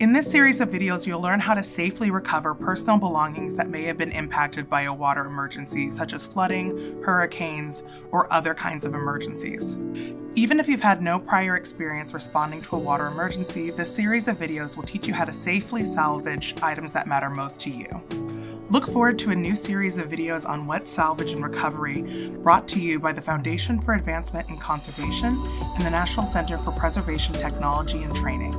In this series of videos, you'll learn how to safely recover personal belongings that may have been impacted by a water emergency, such as flooding, hurricanes, or other kinds of emergencies. Even if you've had no prior experience responding to a water emergency, this series of videos will teach you how to safely salvage items that matter most to you. Look forward to a new series of videos on wet salvage and recovery brought to you by the Foundation for Advancement in Conservation and the National Center for Preservation Technology and Training.